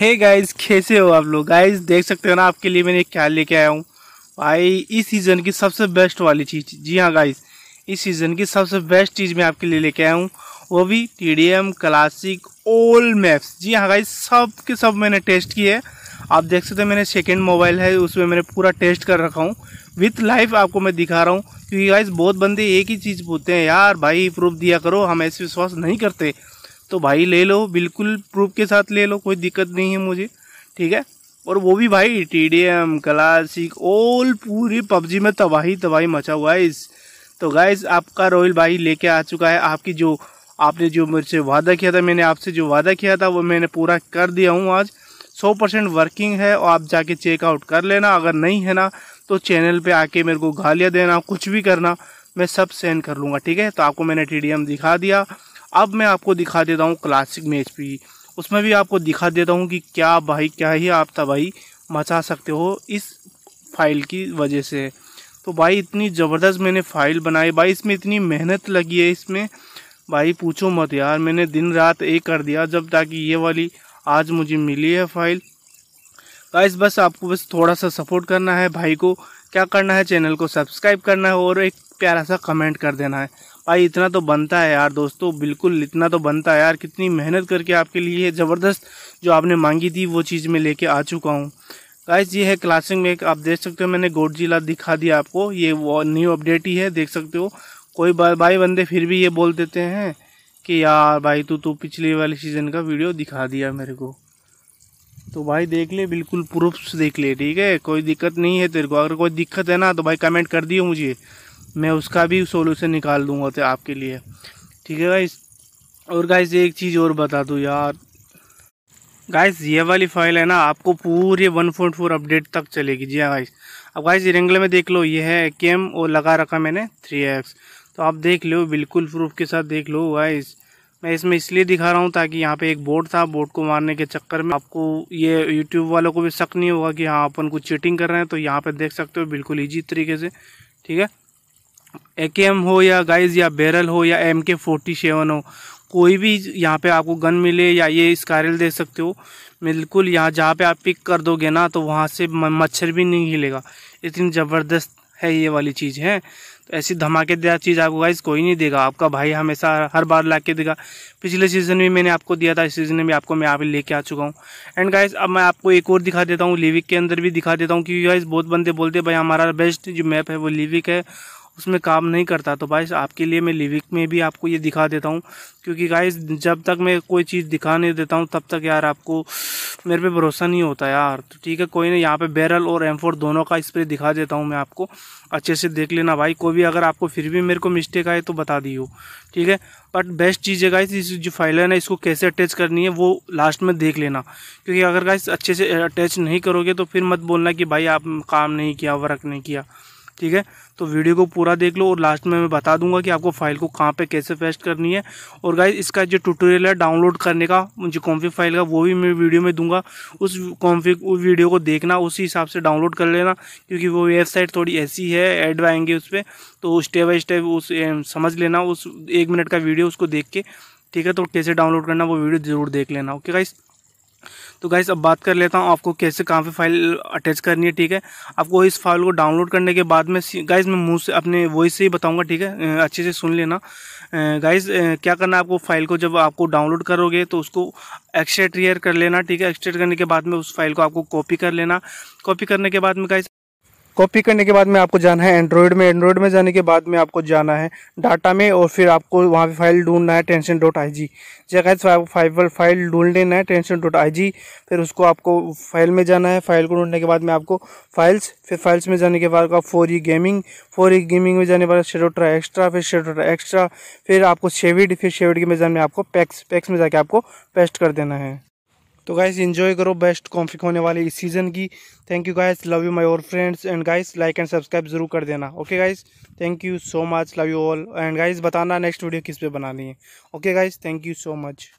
Hey guys कैसे हो आप लोग? गाइस देख सकते हो ना, आपके लिए मैंने क्या लेके आया हूँ। भाई, इस सीज़न की सबसे बेस्ट वाली चीज़, जी हाँ गाइस इस सीज़न की सबसे बेस्ट चीज़ मैं आपके लिए लेके आया हूँ, वो भी एम क्लासिक ओल्ड मैप्स जी हाँ गाइस सब के सब मैंने टेस्ट किए है। आप देख सकते हो मैंने सेकेंड मोबाइल है, उसमें मैंने पूरा टेस्ट कर रखा हूँ। विथ लाइफ आपको मैं दिखा रहा हूँ, क्योंकि गाइस बहुत बंदे एक ही चीज़ पूछते हैं, यार भाई प्रूफ दिया करो, हम ऐसे विश्वास नहीं करते। तो भाई ले लो, बिल्कुल प्रूफ के साथ ले लो, कोई दिक्कत नहीं है मुझे, ठीक है? और वो भी भाई T D M classic all पूरी पबजी में तबाही तबाही मचा हुआ है इस। तो गाइज़ आपका रॉयल भाई लेके आ चुका है, आपकी जो, आपने जो मेरे से वादा किया था, मैंने आपसे जो वादा किया था, वो मैंने पूरा कर दिया हूँ आज। सौ परसेंट वर्किंग है और आप जाके चेकआउट कर लेना, अगर नहीं है ना तो चैनल पे आके मेरे को गालियाँ देना, कुछ भी करना, मैं सब सेंड कर लूँगा, ठीक है? तो आपको मैंने TDM दिखा दिया। अब मैं आपको दिखा देता हूँ क्लासिक में एच उसमें भी आपको दिखा देता हूँ कि क्या भाई, क्या ही आप तबाही मचा सकते हो इस फ़ाइल की वजह से। तो भाई इतनी ज़बरदस्त मैंने फ़ाइल बनाई। भाई इसमें इतनी मेहनत लगी है इसमें। भाई पूछो मत यार, मैंने दिन रात एक कर दिया जब ताकि ये वाली आज मुझे मिली है फ़ाइल गाइस बस आपको बस थोड़ा सा सपोर्ट करना है भाई को। क्या करना है? चैनल को सब्सक्राइब करना है और एक प्यारा सा कमेंट कर देना है। भाई, इतना तो बनता है यार दोस्तों, बिल्कुल इतना तो बनता है यार। कितनी मेहनत करके आपके लिए ज़बरदस्त जो आपने मांगी थी, वो चीज़ मैं लेके आ चुका हूँ। गाइस ये है क्लासिक में आप देख सकते हो, मैंने गोड जिला दिखा दिया आपको। ये वो न्यू अपडेट ही है, देख सकते हो। कोई भाई बंदे फिर भी ये बोल देते हैं कि यार भाई, तू तो पिछले वाले सीज़न का वीडियो दिखा दिया मेरे को। तो भाई देख ले, बिल्कुल प्रूफ्स देख ले, ठीक है? कोई दिक्कत नहीं है तेरे को। अगर कोई दिक्कत है ना तो भाई कमेंट कर दियो मुझे। मैं उसका भी सोल्यूशन निकाल दूँगा तो आपके लिए। ठीक है गाइस और गाइस एक चीज़ और बता दूँ यार। गाइस ये वाली फ़ाइल है ना, आपको पूरे वन पॉइंट फोर अपडेट तक चलेगी। जी हाँ गाइस अब गाइस रेंगल में देख लो, ये है केम और लगा रखा मैंने थ्री एक्स तो आप देख लो, बिल्कुल प्रूफ के साथ देख लो गाइस मैं इसमें इसलिए दिखा रहा हूँ ताकि यहाँ पे एक बोर्ड था बोर्ड को मारने के चक्कर में आपको ये यूट्यूब वालों को भी शक नहीं होगा कि हाँ अपन कुछ चीटिंग कर रहे हैं तो यहाँ पर देख सकते हो, बिल्कुल ईजी तरीके से। ठीक है? ए हो या गाइज़ या बैरल हो या एम के फोर्टी सेवन हो, कोई भी यहाँ पे आपको गन मिले या ये स्कारल दे सकते हो, बिल्कुल यहाँ जहाँ पे आप पिक कर दोगे ना तो वहाँ से मच्छर भी नहीं हिलेगा। इतनी ज़बरदस्त है ये वाली चीज़ है। तो ऐसी धमाकेदार चीज़ आपको गाइज़ कोई नहीं देगा। आपका भाई हमेशा हर बार ला के देगा। पिछले सीज़न में मैंने आपको दिया था, इस सीज़न में आपको मैं यहाँ लेके आ चुका हूँ। एंड गाइज़ अब मैं आपको एक और दिखा देता हूँ लिविक के अंदर भी दिखा देता हूँ, क्योंकि गाइज़ बहुत बंदे बोलते भाई हमारा बेस्ट जो मैप है वो लिविक है। उसमें काम नहीं करता। तो भाई, आपके लिए मैं लिविक में भी आपको ये दिखा देता हूँ। क्योंकि गाइस जब तक मैं कोई चीज़ दिखा नहीं देता हूँ, तब तक यार आपको मेरे पे भरोसा नहीं होता यार। तो ठीक है, कोई नहीं, यहाँ पे बैरल और एम दोनों का स्प्रे दिखा देता हूँ मैं आपको। अच्छे से देख लेना भाई, कोई भी अगर आपको फिर भी मेरे को मिस्टेक आए तो बता दियो। ठीक है बट बेस्ट चीज़ है गाइस इस जो फ़ाइल है ना, इसको कैसे अटैच करनी है, वो लास्ट में देख लेना। क्योंकि अगर गाइस अच्छे से अटैच नहीं करोगे तो फिर मत बोलना कि भाई, आप काम नहीं किया वर्क नहीं किया। ठीक है? तो वीडियो को पूरा देख लो और लास्ट में मैं बता दूँगा कि आपको फ़ाइल को कहाँ पे कैसे पेस्ट करनी है। और गाइज़ इसका जो ट्यूटोरियल है डाउनलोड करने का, मुझे कॉन्फिक फ़ाइल का, वो भी मैं वीडियो में दूँगा। उस कॉन्फिक उस वीडियो को देखना, उसी हिसाब से डाउनलोड कर लेना, क्योंकि वो वेबसाइट थोड़ी ऐसी है एड आएँगे उस पर तो स्टेप बाई स्टेप उस समझ लेना, उस एक मिनट का वीडियो उसको देख के, ठीक है? तो कैसे डाउनलोड करना, वो वीडियो ज़रूर देख लेना ओके गाइस तो गाइस अब बात कर लेता हूँ आपको कैसे कहाँ पे फ़ाइल अटैच करनी है, ठीक है? आपको इस फ़ाइल को डाउनलोड करने के बाद में गाइस मैं मुँह से अपने वॉइस से ही बताऊँगा, ठीक है? अच्छे से सुन लेना। गाइस क्या करना है आपको फ़ाइल को जब आपको डाउनलोड करोगे तो उसको एक्सट्रेट कर लेना, ठीक है? एक्सट्रेट करने के बाद में उस फ़ाइल को आपको कॉपी कर लेना। कॉपी करने के बाद में गाइस कॉपी करने के बाद में आपको जाना है एंड्रॉयड में। एंड्रॉयड में जाने के बाद में आपको जाना है डाटा में और फिर आपको वहाँ पे फ़ाइल ढूंढना है टेंशन डॉट आई जी जगह फ़ाइल फ़ाइल ढूंढ लेना है टेंशन डॉट आई जी फिर उसको आपको फ़ाइल में जाना है। फ़ाइल को ढूँढने के बाद में आपको फाइल्स फिर फाइल्स में जाने के बाद आप four E gaming four E gaming में जाने के बाद शेडोट्रा एक्स्ट्रा फिर शेडोट्रा एक्स्ट्रा फिर आपको शेविड फिर शेविड के में में आपको पैक्स पैक्स में जाके आपको पेस्ट कर देना है। तो गाइस इन्जॉय करो बेस्ट कॉन्फिक होने वाली इस सीज़न की। Thank you guys love you my और friends and guys like and subscribe ज़रूर कर देना। Okay guys thank you so much love you all and guys बताना नेक्स्ट वीडियो किस पे बनानी है। Okay guys thank you so much